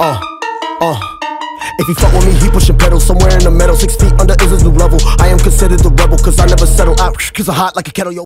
Uh, uh. If he fuck with me, he pushing pedals somewhere in the middle. Six feet under is his new level. I am considered the rebel, cause I never settle out. Cause I'm hot like a kettle, yo.